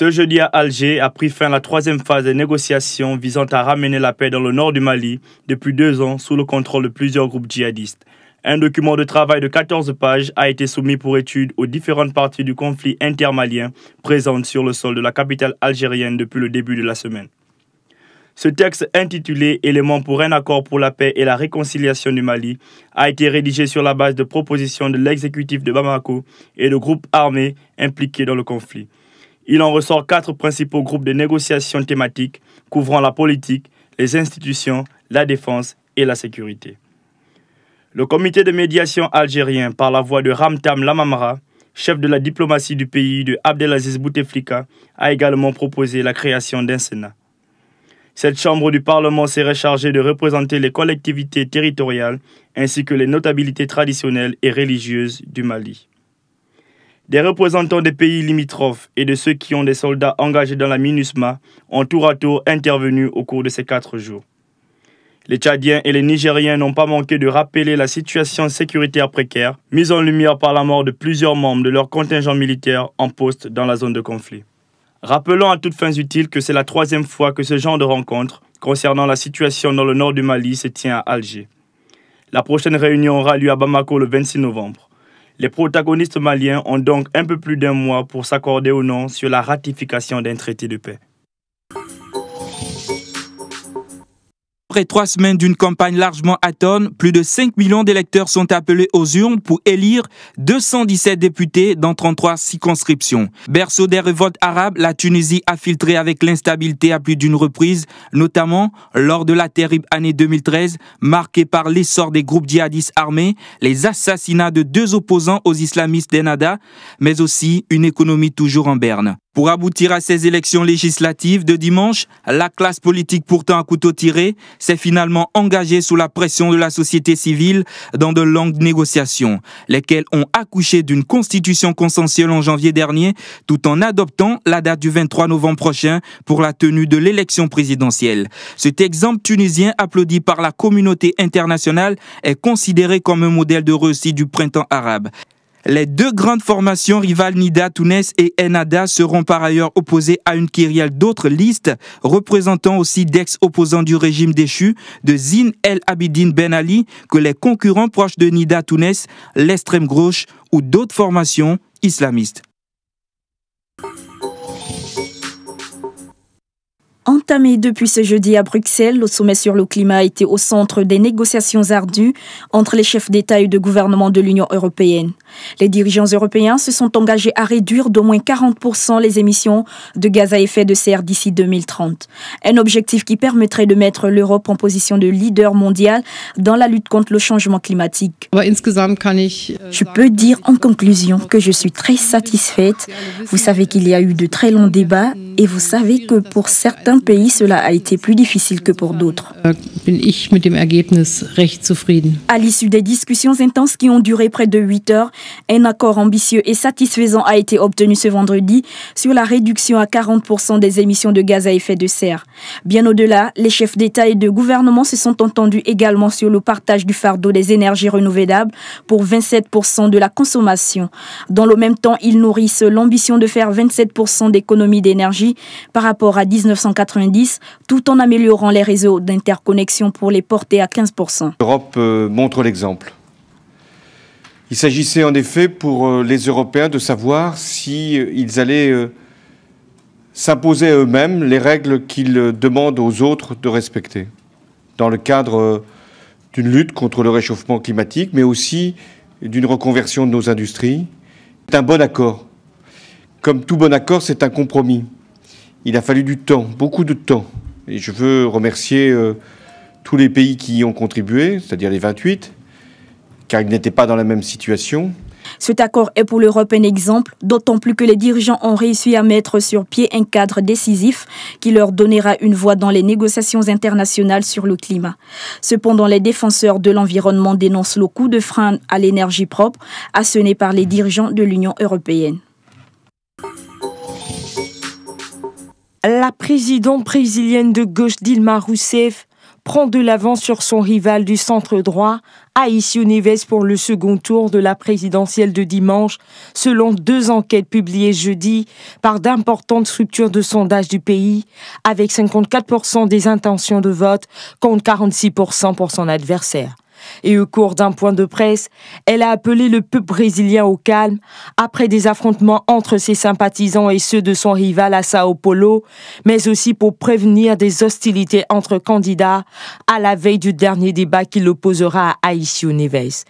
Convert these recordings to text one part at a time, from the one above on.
Ce jeudi à Alger a pris fin la troisième phase des négociations visant à ramener la paix dans le nord du Mali depuis deux ans sous le contrôle de plusieurs groupes djihadistes. Un document de travail de 14 pages a été soumis pour étude aux différentes parties du conflit intermalien présentes sur le sol de la capitale algérienne depuis le début de la semaine. Ce texte intitulé Éléments pour un accord pour la paix et la réconciliation du Mali a été rédigé sur la base de propositions de l'exécutif de Bamako et de groupes armés impliqués dans le conflit. Il en ressort quatre principaux groupes de négociations thématiques couvrant la politique, les institutions, la défense et la sécurité. Le comité de médiation algérien, par la voix de Ramtam Lamamra, chef de la diplomatie du pays de Abdelaziz Bouteflika, a également proposé la création d'un Sénat. Cette chambre du Parlement serait chargée de représenter les collectivités territoriales ainsi que les notabilités traditionnelles et religieuses du Mali. Des représentants des pays limitrophes et de ceux qui ont des soldats engagés dans la MINUSMA ont tour à tour intervenu au cours de ces quatre jours. Les Tchadiens et les Nigériens n'ont pas manqué de rappeler la situation sécuritaire précaire, mise en lumière par la mort de plusieurs membres de leur contingent militaire en poste dans la zone de conflit. Rappelons à toutes fins utiles que c'est la troisième fois que ce genre de rencontre concernant la situation dans le nord du Mali se tient à Alger. La prochaine réunion aura lieu à Bamako le 26 novembre. Les protagonistes maliens ont donc un peu plus d'un mois pour s'accorder ou non sur la ratification d'un traité de paix. Après trois semaines d'une campagne largement atone, plus de 5 millions d'électeurs sont appelés aux urnes pour élire 217 députés dans 33 circonscriptions. Berceau des révoltes arabes, la Tunisie a filtré avec l'instabilité à plus d'une reprise, notamment lors de la terrible année 2013, marquée par l'essor des groupes djihadistes armés, les assassinats de deux opposants aux islamistes d'Ennada, mais aussi une économie toujours en berne. Pour aboutir à ces élections législatives de dimanche, la classe politique pourtant à couteau tiré s'est finalement engagée sous la pression de la société civile dans de longues négociations, lesquelles ont accouché d'une constitution consensuelle en janvier dernier, tout en adoptant la date du 23 novembre prochain pour la tenue de l'élection présidentielle. Cet exemple tunisien applaudi par la communauté internationale est considéré comme un modèle de réussite du printemps arabe. Les deux grandes formations rivales Nida Tunis et Ennada seront par ailleurs opposées à une kyrielle d'autres listes représentant aussi d'ex-opposants du régime déchu de Zine El Abidine Ben Ali que les concurrents proches de Nida Tunis, l'extrême gauche ou d'autres formations islamistes. Entamé depuis ce jeudi à Bruxelles, le sommet sur le climat a été au centre des négociations ardues entre les chefs d'État et de gouvernement de l'Union européenne. Les dirigeants européens se sont engagés à réduire d'au moins 40% les émissions de gaz à effet de serre d'ici 2030. Un objectif qui permettrait de mettre l'Europe en position de leader mondial dans la lutte contre le changement climatique. Je peux dire en conclusion que je suis très satisfaite. Vous savez qu'il y a eu de très longs débats et vous savez que pour certains pays, cela a été plus difficile que pour d'autres. À l'issue des discussions intenses qui ont duré près de 8 heures, un accord ambitieux et satisfaisant a été obtenu ce vendredi sur la réduction à 40% des émissions de gaz à effet de serre. Bien au-delà, les chefs d'État et de gouvernement se sont entendus également sur le partage du fardeau des énergies renouvelables pour 27% de la consommation. Dans le même temps, ils nourrissent l'ambition de faire 27% d'économie d'énergie par rapport à 1990, tout en améliorant les réseaux d'interconnexion pour les porter à 15%. L'Europe euh, montre l'exemple. Il s'agissait en effet pour euh, les Européens de savoir s'ils si allaient euh, s'imposer à eux-mêmes les règles qu'ils demandent aux autres de respecter, dans le cadre d'une lutte contre le réchauffement climatique, mais aussi d'une reconversion de nos industries. C'est un bon accord. Comme tout bon accord, c'est un compromis. Il a fallu du temps, beaucoup de temps. Et je veux remercier euh, tous les pays qui y ont contribué, c'est-à-dire les 28, car ils n'étaient pas dans la même situation. Cet accord est pour l'Europe un exemple, d'autant plus que les dirigeants ont réussi à mettre sur pied un cadre décisif qui leur donnera une voix dans les négociations internationales sur le climat. Cependant, les défenseurs de l'environnement dénoncent le coup de frein à l'énergie propre asséné par les dirigeants de l'Union européenne. La présidente brésilienne de gauche Dilma Rousseff prend de l'avance sur son rival du centre droit, Aïssio Neves, pour le second tour de la présidentielle de dimanche, selon deux enquêtes publiées jeudi par d'importantes structures de sondage du pays, avec 54% des intentions de vote contre 46% pour son adversaire et au cours d'un point de presse, elle a appelé le peuple brésilien au calme après des affrontements entre ses sympathisants et ceux de son rival à Sao Paulo, mais aussi pour prévenir des hostilités entre candidats à la veille du dernier débat qui l'opposera à Aïssio Neves.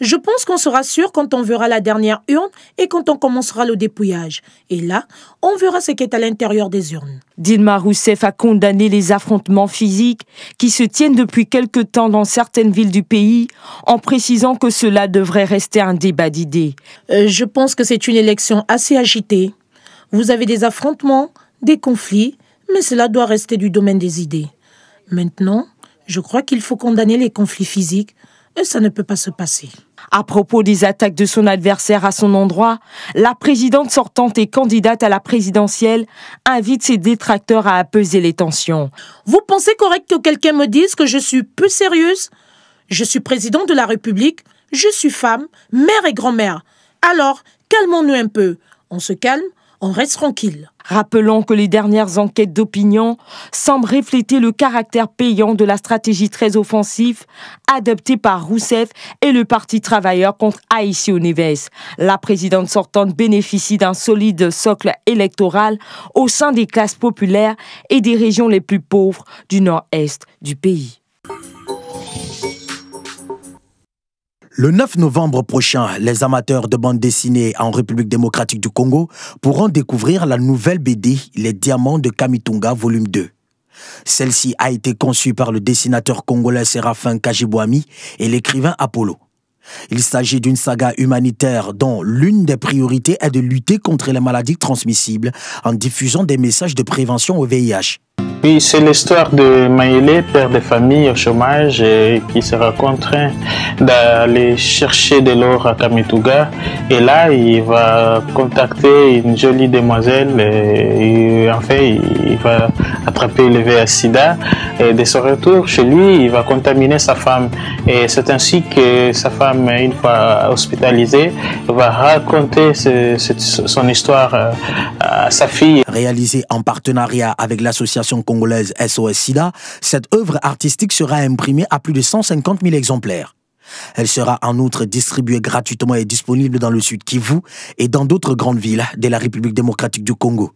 Je pense qu'on sera sûr quand on verra la dernière urne et quand on commencera le dépouillage. Et là, on verra ce qui est à l'intérieur des urnes. Dilma Rousseff a condamné les affrontements physiques qui se tiennent depuis quelque temps dans certaines villes du pays en précisant que cela devrait rester un débat d'idées. Euh, je pense que c'est une élection assez agitée. Vous avez des affrontements, des conflits, mais cela doit rester du domaine des idées. Maintenant, je crois qu'il faut condamner les conflits physiques et ça ne peut pas se passer. À propos des attaques de son adversaire à son endroit, la présidente sortante et candidate à la présidentielle invite ses détracteurs à apaiser les tensions. Vous pensez correct que quelqu'un me dise que je suis peu sérieuse? Je suis présidente de la République, je suis femme, mère et grand-mère. Alors, calmons-nous un peu. On se calme, on reste tranquille. Rappelons que les dernières enquêtes d'opinion semblent refléter le caractère payant de la stratégie très offensive adoptée par Rousseff et le Parti travailleur contre Aïssio Neves. La présidente sortante bénéficie d'un solide socle électoral au sein des classes populaires et des régions les plus pauvres du nord-est du pays. Le 9 novembre prochain, les amateurs de bande dessinée en République démocratique du Congo pourront découvrir la nouvelle BD Les Diamants de Kamitunga, volume 2. Celle-ci a été conçue par le dessinateur congolais Séraphin Kajibouami et l'écrivain Apollo. Il s'agit d'une saga humanitaire dont l'une des priorités est de lutter contre les maladies transmissibles en diffusant des messages de prévention au VIH. Oui, c'est l'histoire de Maïlé, père de famille au chômage, qui sera contraint d'aller chercher de l'or à Kamituga. Et là, il va contacter une jolie demoiselle en fait, il va attraper le VIH-Sida. Et de son retour chez lui, il va contaminer sa femme. Et c'est ainsi que sa femme, une fois hospitalisée, va raconter son histoire à sa fille. Réalisé en partenariat avec l'association congolaise SOS SIDA, cette œuvre artistique sera imprimée à plus de 150 000 exemplaires. Elle sera en outre distribuée gratuitement et disponible dans le sud Kivu et dans d'autres grandes villes de la République démocratique du Congo.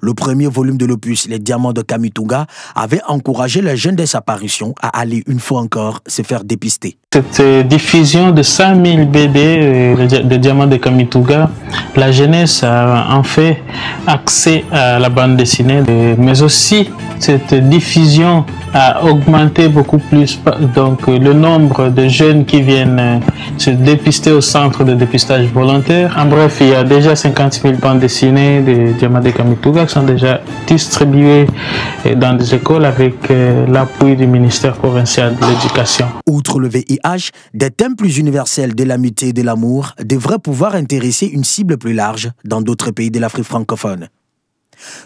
Le premier volume de l'opus Les Diamants de Kamitunga avait encouragé les jeunes dès sa parution à aller une fois encore se faire dépister. Cette euh, diffusion de 5000 BD des Diamants de Kamitunga, la jeunesse a en fait accès à la bande dessinée, mais aussi cette diffusion a augmenté beaucoup plus. Donc le nombre de jeunes qui viennent euh, se dépister au centre de dépistage volontaire. En bref, il y a déjà 50 000 bandes dessinées de Diamants de Kamituga sont déjà distribuées euh, dans des écoles avec euh, l'appui du ministère provincial de l'Éducation. Outre le VIH, des thèmes plus universels de l'amitié et de l'amour devraient pouvoir intéresser une cible plus large dans d'autres pays de l'Afrique francophone.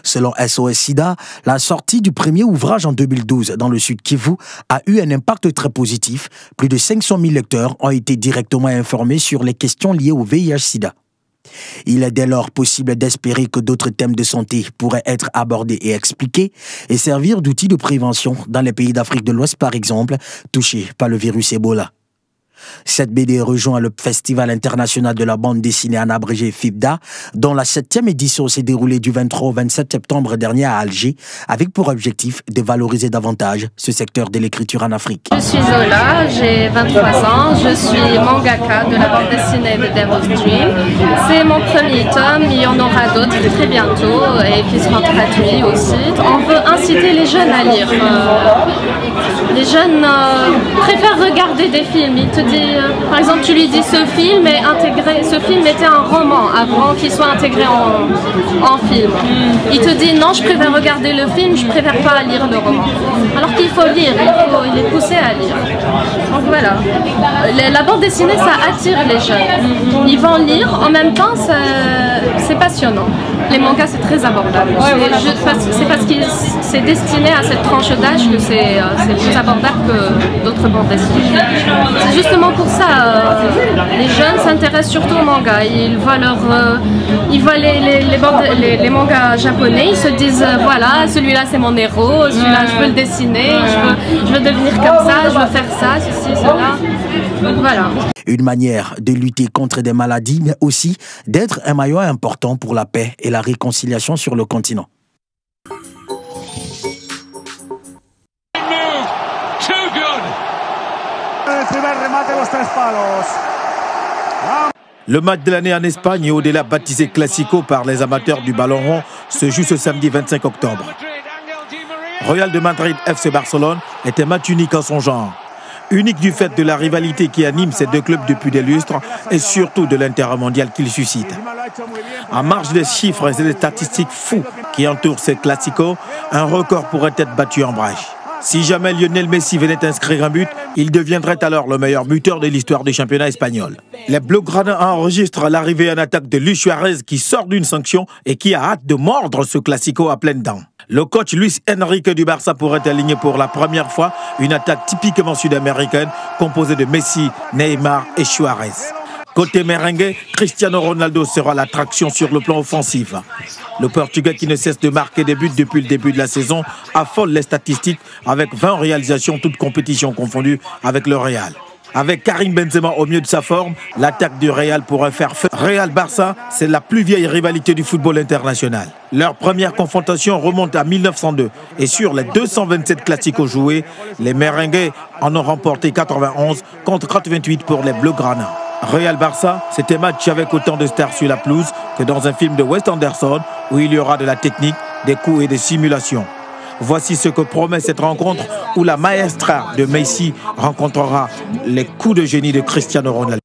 Selon SOS SIDA, la sortie du premier ouvrage en 2012 dans le sud Kivu a eu un impact très positif. Plus de 500 000 lecteurs ont été directement informés sur les questions liées au VIH-Sida. Il est dès lors possible d'espérer que d'autres thèmes de santé pourraient être abordés et expliqués et servir d'outils de prévention dans les pays d'Afrique de l'Ouest par exemple, touchés par le virus Ebola. Cette BD rejoint le Festival international de la bande dessinée en abrégé FIBDA, dont la septième édition s'est déroulée du 23 au 27 septembre dernier à Alger, avec pour objectif de valoriser davantage ce secteur de l'écriture en Afrique. Je suis Zola, j'ai 23 ans, je suis mangaka de la bande dessinée de Devil's Dream. C'est mon premier tome, il y en aura d'autres très bientôt et qui seront traduits aussi. On veut inciter les jeunes à lire. Euh, les jeunes euh, préfèrent regarder des films, ils te euh, par exemple, tu lui dis ce film est intégré, ce film était un roman avant qu'il soit intégré en, film. Mm. Il te dit non, je préfère regarder le film, je préfère pas lire le roman. Alors qu'il faut lire, il, faut, il est poussé à lire. Donc voilà. La bande dessinée, ça attire les jeunes. Ils vont lire, en même temps, c'est passionnant. Les mangas c'est très abordable. C'est parce que c'est destiné à cette tranche d'âge que c'est plus abordable que d'autres bandes dessinées. C'est justement pour ça, les jeunes s'intéressent surtout aux mangas. Ils voient, leur, ils voient les, les, les, mangas japonais, ils se disent voilà, celui-là c'est mon héros, celui-là je veux le dessiner, je veux, je veux devenir comme ça, je veux faire ça, ceci, cela. Voilà. Une manière de lutter contre des maladies, mais aussi d'être un maillot important pour la paix et la réconciliation sur le continent. Le match de l'année en Espagne, au-delà baptisé Classico par les amateurs du ballon rond, se joue ce samedi 25 octobre. Royal de Madrid FC Barcelone est un match unique en son genre unique du fait de la rivalité qui anime ces deux clubs depuis des lustres et surtout de l'intérêt mondial qu'il suscite. En marge des chiffres et des statistiques fous qui entourent ces classicos, un record pourrait être battu en brèche. Si jamais Lionel Messi venait inscrire un but, il deviendrait alors le meilleur buteur de l'histoire du championnat espagnol. Les Blaugrana enregistrent l'arrivée en attaque de Luis Suarez qui sort d'une sanction et qui a hâte de mordre ce classico à pleines dents. Le coach Luis Enrique du Barça pourrait aligner pour la première fois une attaque typiquement sud-américaine composée de Messi, Neymar et Suarez. Côté merengue, Cristiano Ronaldo sera l'attraction sur le plan offensif. Le Portugais qui ne cesse de marquer des buts depuis le début de la saison affole les statistiques avec 20 réalisations toutes compétitions confondues avec le Real. Avec Karim Benzema au milieu de sa forme, l'attaque du Real pourrait faire feu. Real-Barça, c'est la plus vieille rivalité du football international. Leur première confrontation remonte à 1902 et sur les 227 classiques joués, les Merengues en ont remporté 91 contre 88 pour les Blaugrana. Real-Barça, c'était match avec autant de stars sur la pelouse que dans un film de Wes Anderson où il y aura de la technique, des coups et des simulations. Voici ce que promet cette rencontre où la maestra de Messi rencontrera les coups de génie de Cristiano Ronaldo.